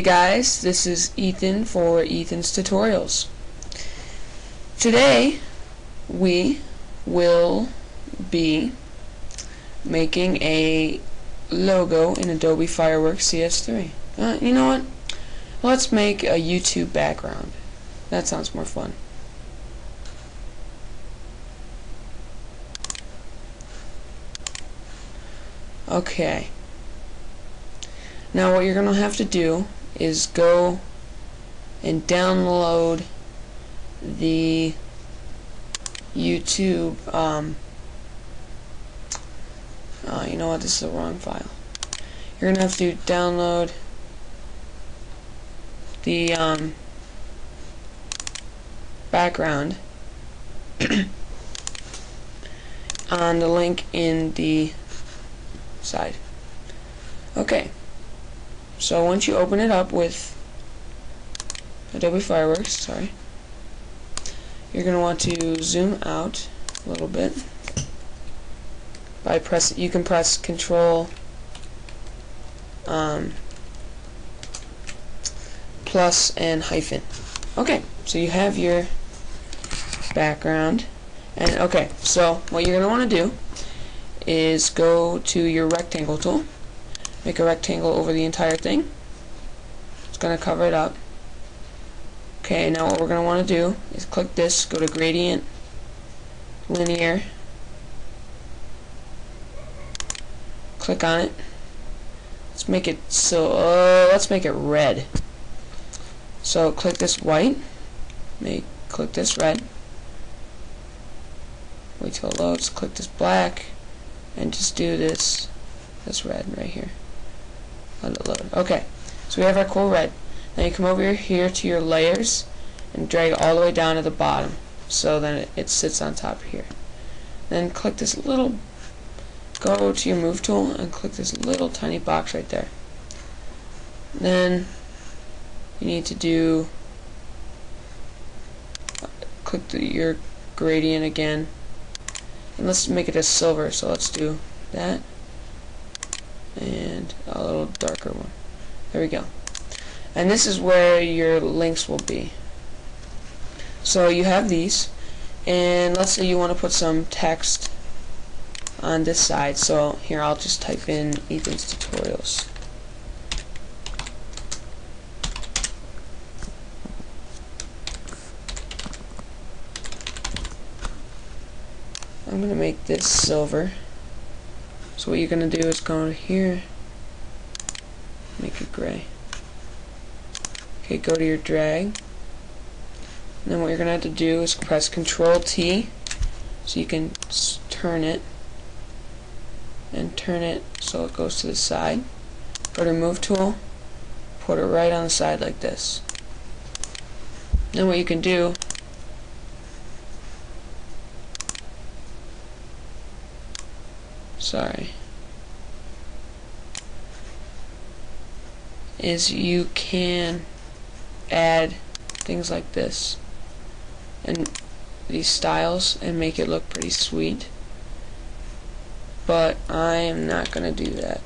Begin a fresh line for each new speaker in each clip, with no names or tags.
Hey guys, this is Ethan for Ethan's Tutorials. Today we will be making a logo in Adobe Fireworks CS3. Uh, you know what? Let's make a YouTube background. That sounds more fun. Okay. Now what you're going to have to do is go and download the YouTube um, uh, you know what this is the wrong file. You're gonna have to download the um, background on the link in the side. Okay so once you open it up with Adobe Fireworks, sorry, you're going to want to zoom out a little bit by press. You can press Control um, plus and hyphen. Okay, so you have your background, and okay, so what you're going to want to do is go to your rectangle tool make a rectangle over the entire thing. It's going to cover it up. Okay, now what we're going to want to do is click this, go to gradient, linear, click on it. Let's make it so, uh, let's make it red. So click this white, make, click this red, wait till it loads, click this black, and just do this, this red right here. Load. Okay, so we have our cool red. Now you come over here to your layers and drag all the way down to the bottom so then it, it sits on top here. Then click this little, go to your move tool and click this little tiny box right there. Then you need to do, click the, your gradient again and let's make it a silver so let's do that and a little darker one. There we go. And this is where your links will be. So you have these, and let's say you want to put some text on this side. So here I'll just type in Ethan's tutorials. I'm going to make this silver. So what you're going to do is go here, make it gray. Okay, go to your drag. And then what you're going to have to do is press Control T so you can turn it and turn it so it goes to the side. Go to Move Tool, put it right on the side like this. Then what you can do sorry, is you can add things like this and these styles and make it look pretty sweet. But I am not going to do that.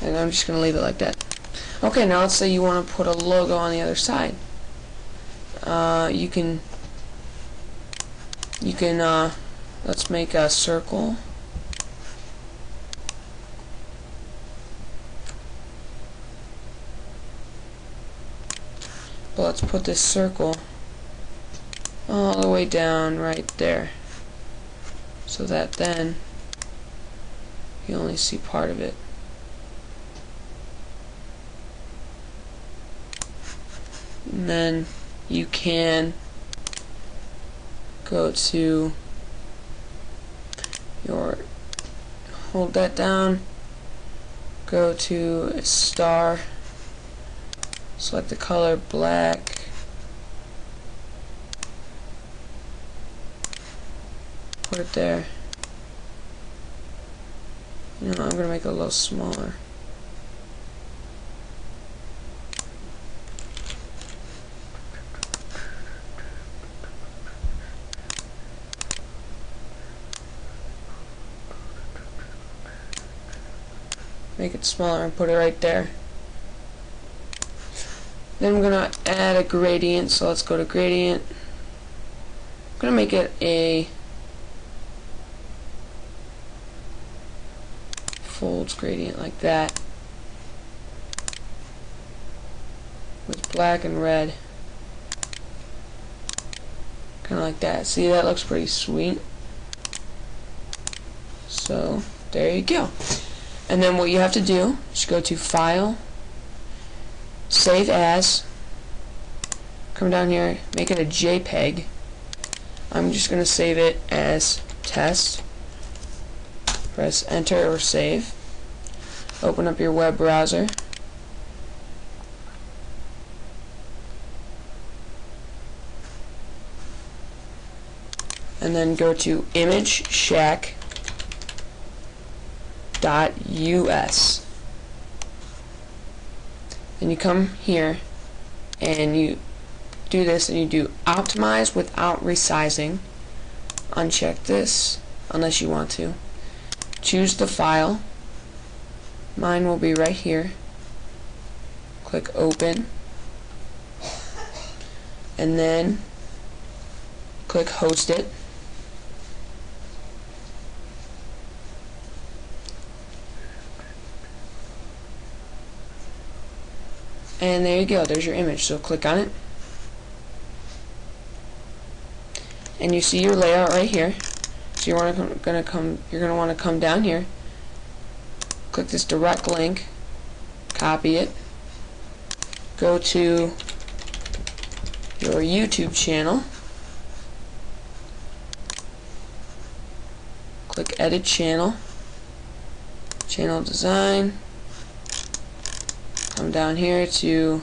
And I'm just going to leave it like that. Okay now let's say you want to put a logo on the other side. Uh, you can you can uh, let's make a circle. But let's put this circle all the way down right there. So that then you only see part of it. And then you can go to your hold that down go to star select the color black put it there. You know I'm gonna make it a little smaller make it smaller and put it right there. Then I'm gonna add a gradient, so let's go to gradient. I'm gonna make it a folds gradient like that. With black and red. Kind of like that. See that looks pretty sweet. So there you go and then what you have to do is go to file save as. Come down here make it a JPEG. I'm just gonna save it as test. Press enter or save. Open up your web browser. And then go to imageshack.us and you come here and you do this and you do optimize without resizing. Uncheck this unless you want to. Choose the file. Mine will be right here. Click open. And then click host it and there you go there's your image so click on it. And you see your layout right here. So you're gonna come you're gonna want to come down here. Click this direct link copy it. Go to your YouTube channel. Click edit channel. Channel design come down here to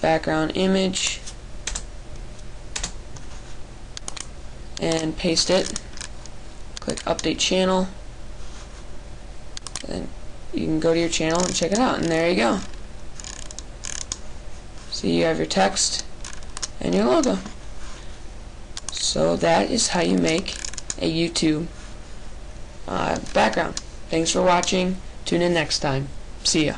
background image and paste it. Click update channel. And you can go to your channel and check it out and there you go. See you have your text and your logo. So that is how you make a YouTube uh, background. Thanks for watching. Tune in next time. See ya